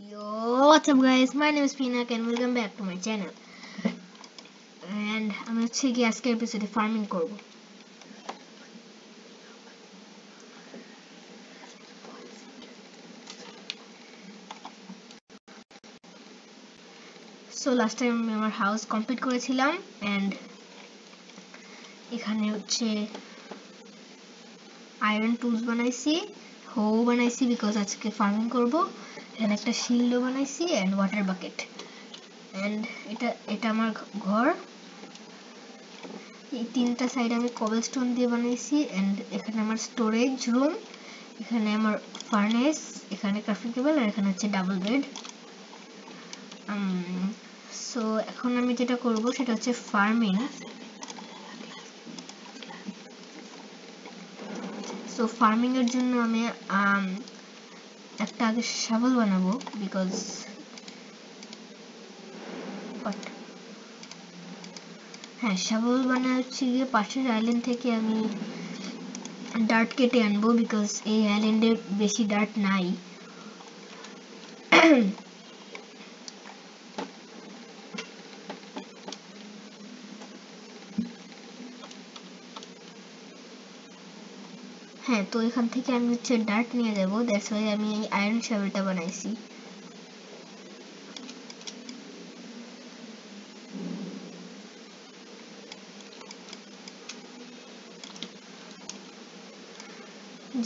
Yo, what's up guys? My name is Pinak and welcome back to my channel. And আমি হচ্ছে কি আজকের এপিসোডে ফার্মিং করব সো লাস্ট টাইম আমি আমার হাউস কমপ্লিট করেছিলাম এন্ড এখানে হচ্ছে আয়রন টুলস বানাইছি হো বানাইছি বিকজ আজকে ফার্মিং করব এখানে একটা শিল্ডও বানাইছি এন্ড ওয়াটার বাকেট এন্ড এটা এটা আমার ঘর। এই তিনটা সাইড আমি কবলস্টোন দিয়ে বানাইছি এন্ড এখানে আমার স্টোরেজ রুম এখানে আমার ফার্নেস এখানে ক্রাফটিং টেবিল আর এখানে হচ্ছে ডাবল বেড সো এখন আমি যেটা করব সেটা হচ্ছে ফার্মিং সো ফার্মিং এর জন্য আমি একটা আগে শাবল বানাবো বিকজ হ্যাঁ শাবল বানাচ্ছি গিয়ে পাশের আইল্যান্ড থেকে আমি ডার্ট কেটে আনব বিকজ এই আইল্যান্ডে বেশি ডার্ট নাই। হ্যাঁ তো এখান থেকে আমি হচ্ছে ডার্ট নিয়ে যাব। দ্যাটস ওয়াই আমি এই আয়রন শাবেলটা বানাইছি।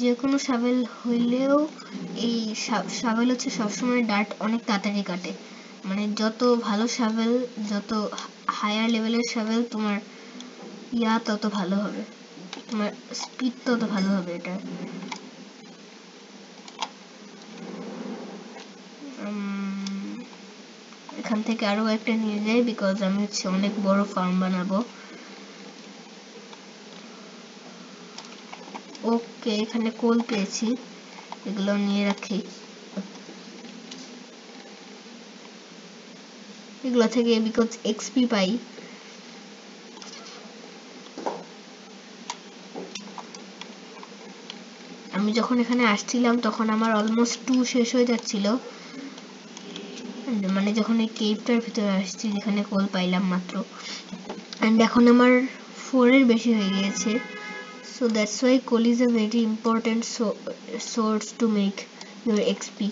যে কোনো শাবেল হইলেও এই শাবেল হচ্ছে সবসময় ডার্ট অনেক তাড়াতাড়ি কাটে। মানে যত ভালো শাবেল যত হায়ার লেভেলের শাবেল তোমার ইয়া তত ভালো হবে। তোমার স্পিড তত ভালো হবে এটা এখান থেকে আরও একটা নিয়ে যাই বিকজ আমি হচ্ছে অনেক বড় ফার্ম বানাবো। ওকে, এখানে কোল পেয়েছি। এগুলো নিয়ে রাখি। এগুলো থেকে বিকজ এক্সপি পাই। আমি যখন এখানে আসছিলাম, তখন আমার অলমোস্ট টু শেষ হয়ে যাচ্ছিল। মানে যখন এই কেভটার ভিতরে আসছি, যেখানে কোল পাইলাম মাত্র। অ্যান্ড এখন আমার ফোরের বেশি হয়ে গিয়েছে। So that's why coal is a very important source to make your XP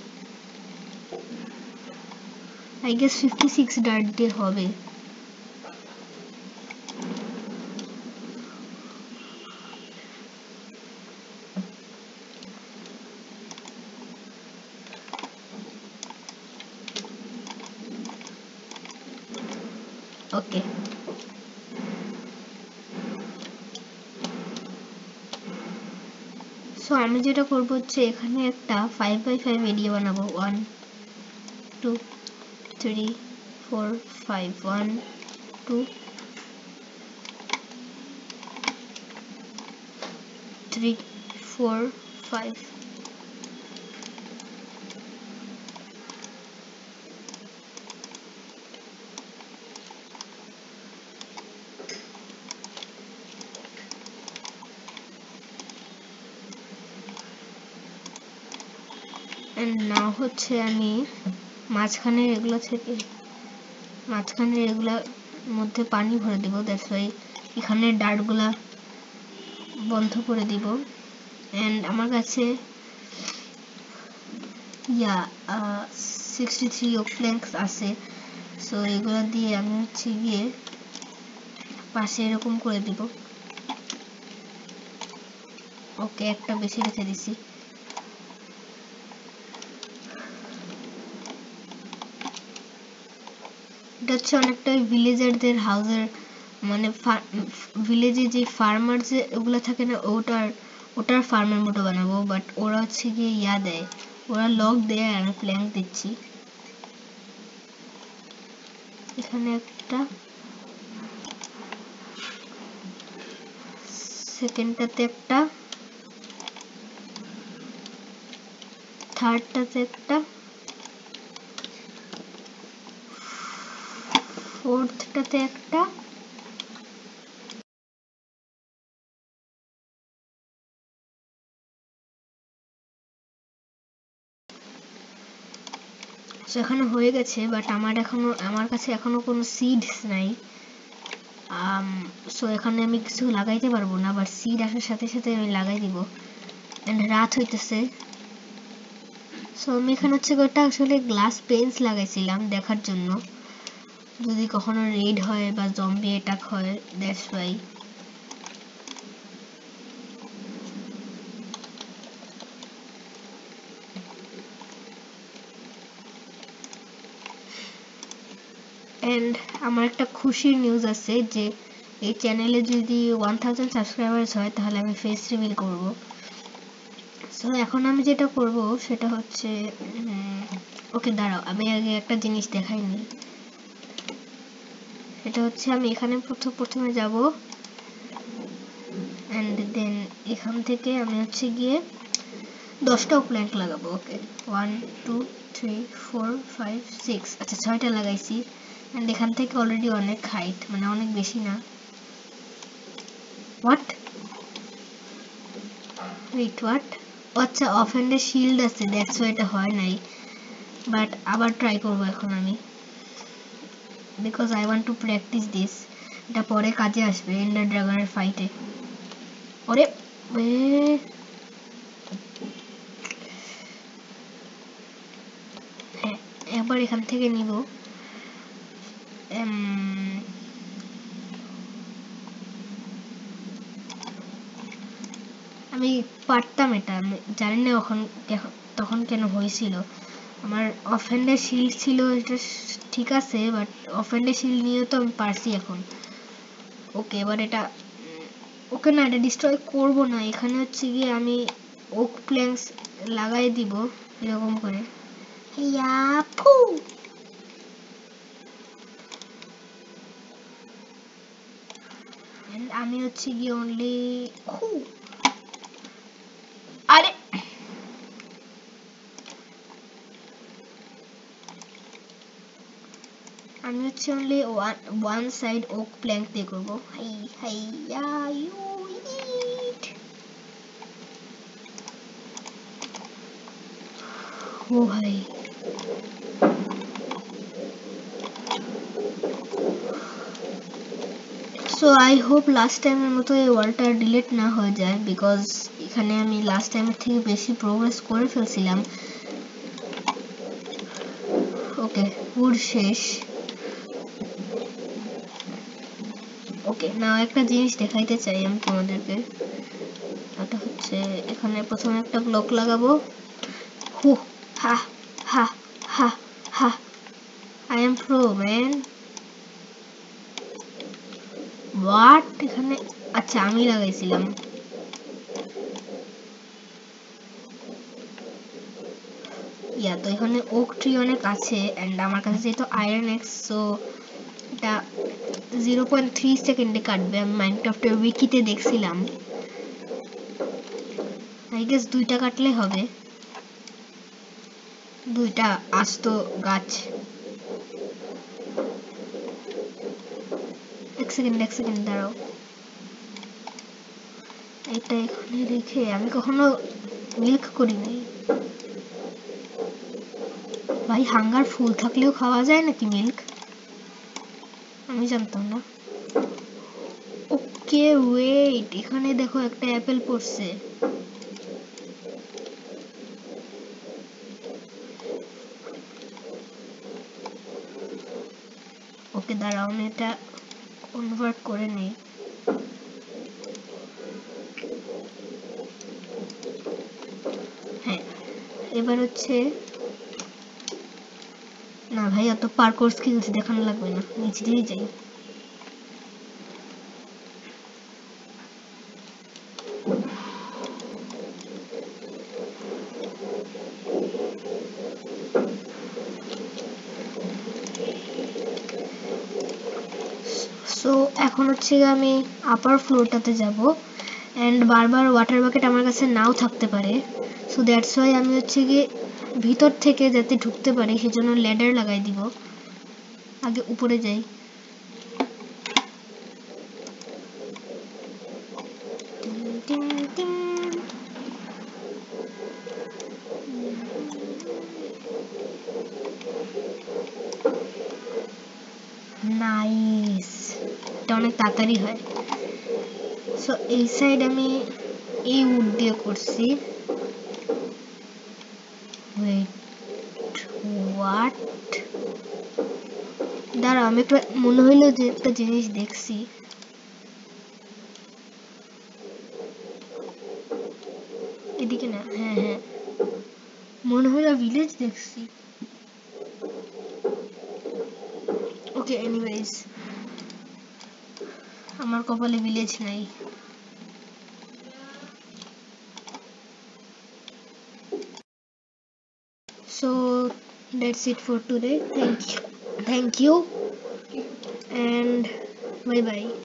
I guess fifty six dirt দিয়ে হবে। ওকে সো আমি যেটা করব হচ্ছে এখানে একটা ফাইভ বাই ফাইভ এরিয়া বানাবো। One two three four five one two three four five না হচ্ছে আমি মাঝখানে এগুলো থেকে মাঝখানে এগুলোর মধ্যে পানি ভরে দিব দ্যাটস ওয়াই এখানে ডার্টগুলা বন্ধ করে দিব। অ্যান্ড আমার কাছে, ইয়া সিক্সটি থ্রি প্ল্যাঙ্কস আছে। সো এগুলো দিয়ে আমি হচ্ছে গিয়ে পাশে এরকম করে দিব। ওকে একটা বেশি রেখে দিছি। এটা হচ্ছে অনেকটা ভিলেজারদের হাউসের মানে ভিলেজে যে ফার্মার যে ওগুলো থাকে না, ওটার ওটার ফার্মের মতো বানাবো বাট ওরা হচ্ছে গিয়ে ইয়া দেয়, ওরা লক দেয় আর আমি প্ল্যাঙ্ক দিচ্ছি। এখানে একটা সেকেন্ডটাতে একটা থার্ডটাতে একটা ফোর্থটাতে একটা। এখানে হয়ে গেছে বাট আমার এখনও, আমার কাছে এখনও কোনো সিডস নাই। সো এখানে আমি কিছু লাগাইতে পারব না বাট সিড আসার সাথে সাথে আমি লাগাই দিব। এন্ড রাত হইতেছে। সো আমি এখানে হচ্ছে ওটা আসলে গ্লাস পেন্স লাগাইছিলাম দেখার জন্য। যদি কখনো রেড হয় বা জম্বি অ্যাটাক হয় দ্যাটস ওয়াই এন্ড আমার একটা খুশির নিউজ আছে যে, এই চ্যানেলে যদি ওয়ান থাউজেন্ড সাবস্ক্রাইবার্স হয়, তাহলে আমি ফেস রিভিল করব। সো এখন আমি যেটা করব, সেটা হচ্ছে ওকে, দাঁড়াও, আমি আগে একটা জিনিস দেখাইনি সেটা হচ্ছে আমি এখানে প্রথম যাব। অ্যান্ড দেন এখান থেকে আমি হচ্ছে গিয়ে দশটা প্ল্যান্ট লাগাবো okay one two three four five six আচ্ছা ছয়টা লাগাইছি। অ্যান্ড এখান থেকে অলরেডি অনেক হাইট মানে অনেক বেশি না। হোয়াট ওয়েট হোয়াট আচ্ছা অফেন্ডের শিল্ড আছে দ্যাটস এটা হয় নাই। বাট আবার ট্রাই করব এখন আমি। Because I want to practice this এটা পরে কাজে আসবে এন্ডার ড্রাগনের ফাইটে ওরে হ্যাঁ একবার এখান থেকে নিব। আমি পারতাম এটা। জানি না তখন কেন হয়েছিল। আমার অফেন্ডের শিল্ড ছিল, এটা ঠিক আছে বাট অফেন্ডের শিল্ড নিয়ে তো আমি পারছি এখন। ওকে, এবার এটা, ওকে না, এটা ডিস্ট্রয় করব না। এখানে হচ্ছে গিয়ে আমি ওক প্ল্যাঙ্কস লাগাই দিব, এরকম করে। আমি হচ্ছে গিয়ে অনলি আরে আমি হচ্ছে only one one side oak plank দিয়ে করব hi hi yeah you it ও ভাই সো আই হোপ লাস্ট টাইমের মতো এই ওয়ালটা ডিলিট না হয়ে যায় বিকজ এখানে আমি লাস্ট টাইমের থেকে বেশি প্রোগ্রেস করে ফেলছিলাম ওকে উড শেষ ওকে নাও একটা জিনিস দেখাইতে চাই আমি তোমাদেরকে। এটা হচ্ছে, এখানে প্রথমে একটা ব্লক লাগাবো। হু, হা হা হা হা। I am pro man what এখানে আচ্ছা আমি লাগাইছিলাম। ইয়া তো এখানে ওক ট্রি অনেক আছে অ্যান্ড আমার কাছে যেহেতু আয়রন এক্স সো এটা জিরো পয়েন্ট থ্রি সেকেন্ডে কাটবে, আমি মাইনক্রাফটের উইকিতে দেখছিলাম। আই গেস দুইটা কাটলে হবে। দুইটা আস্ত গাছ। এক সেকেন্ড এক সেকেন্ড দাঁড়াও। এটা এখানে রেখে আমি কখনো মিল্ক করিনি। ভাই হাঙ্গার ফুল থাকলেও খাওয়া যায় নাকি মিল্ক আমি জানতাম না। ওকে ওয়েট এখানে দেখো একটা অ্যাপেল পড়ছে। ওকে, দাঁড়াও, আমি এটা কনভার্ট করে নেই। হ্যাঁ এবার হচ্ছে না ভাই অত পার্কোর স্কিলস দেখানো লাগবে না, নিচে দিয়ে যাই। সো এখন হচ্ছে আমি আপার ফ্লোরটাতে যাব অ্যান্ড বারবার ওয়াটার বাকেট আমার কাছে নাও থাকতে পারে। সো দ্যাটস ওয়াই আমি হচ্ছে গিয়ে ভিতর থেকে যাতে ঢুকতে পারে, সেজন্য লেডার লাগাই দিব। আগে উপরে যাই। নাইস। এটা অনেক তাড়াতাড়ি হয়। সো এই সাইড আমি এই উড দিয়ে করছি। ওয়েট হোয়াট দাঁড়াও, আমি একটা মনে হইল যে একটা জিনিস দেখছি। এদিকে না হ্যাঁ হ্যাঁ। মনে হলো ভিলেজ দেখছি। ওকে এনিওয়েজ আমার কপালে ভিলেজ নাই। That's it for today. Thank you. Thank you. And bye bye